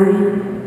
nine,